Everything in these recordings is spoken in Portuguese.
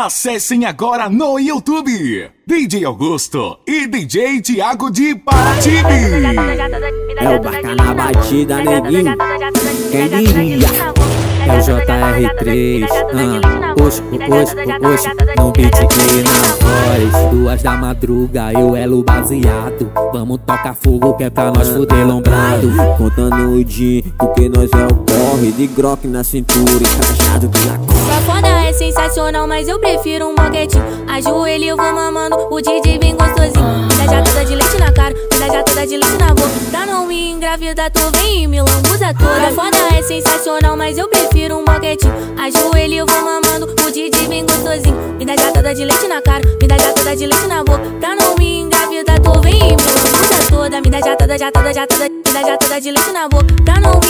Acessem agora no YouTube DJ Augusto e DJ Thiago de Paratibe. É o barca na batida, neguinho. Quem diria? É o JR3. Ah, oxe, oxe, oxe. No beat play na voz. Duas da madruga, eu elo baseado. Vamos tocar fogo que é pra nós fuder lombrado. Contando o dia, porque nós é o corre. De grock na cintura e crachado pela cor. Foda é sensacional, mas eu prefiro um boquetinho. Ajoelho eu vou mamando, o DJ vem gostosinho. Me dá já toda de leite na cara, me dá já toda de leite na engravidar, tu vem e me lambuza toda. Foda é sensacional, mas eu prefiro um boquetinho. Ajoelho eu vou mamando, o DJ vem gostosinho. Me dá já toda de leite na cara, me dá já toda de leite na boca. Pra não me engravidar, tu vem e me lambuza toda. Me dá já toda, já toda, já toda, me dá já toda de leite na boca. Pra não me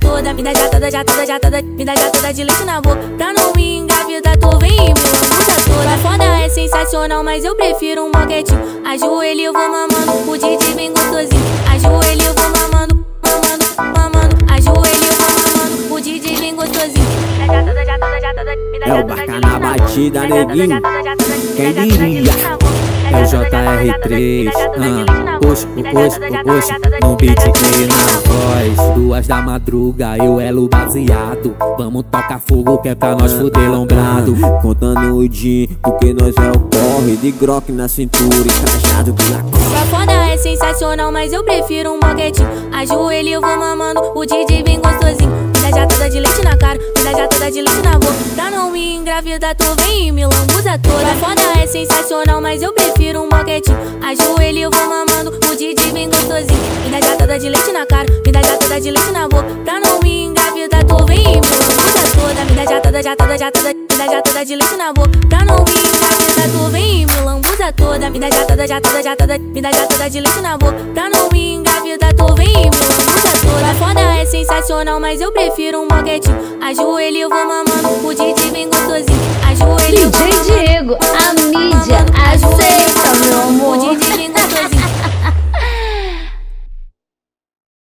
toda. Me dá já toda, já toda, já toda, me dá já toda de leite na boca. Pra não me engravidar, tu vem e me lambuza toda. A foda é sensacional, mas eu prefiro um boquetinho. Ajoelho eu vou mamando, o DJ vem gostosinho. Ajoelho eu vou mamando, mamando, mamando. Ajoelho eu vou mamando, o DJ vem gostosinho. É o barca na batida, neguinho. Quem diria? É o já toda, já toda, já toda, JR3. me dá já toda de leite na Ah, oxe. já toda, No beat leite na voz. Duas da madruga, eu elo baseado. Vamos tocar fogo que é pra nós fuder lombrado. Contando o dia, porque nós é o corre. De grock na cintura e crachado pela cor. Foda é sensacional, mas eu prefiro um boquetinho. Ajoelho eu vou mamando, o DJ vem gostosinho. Me dá toda de leite na cara, me dá toda de leite engravidar, tu vem e me lambuza toda. Foda é sensacional, mas eu prefiro um boquetinho. Ajoelho eu vou mamando, o DJ vem gostosinho. Me dá já toda de leite na cara, me dá já toda de leite na boca. Pra não me engravidar, tu vem e me lambuza toda. Me dá toda, já toda, me dá já toda de leite na boca. Pra não me engravidar, tu vem e me lambuza toda. Me dá já toda, já toda, já toda, me dá já toda de leite na boca. Pra não me engravidar, tu vem me lambuza toda. A foda é sensacional, mas eu prefiro um boquetinho. Ajoelho eu vou mamando, o DJ vem gostosinho. Ajoelho DJ. Diego,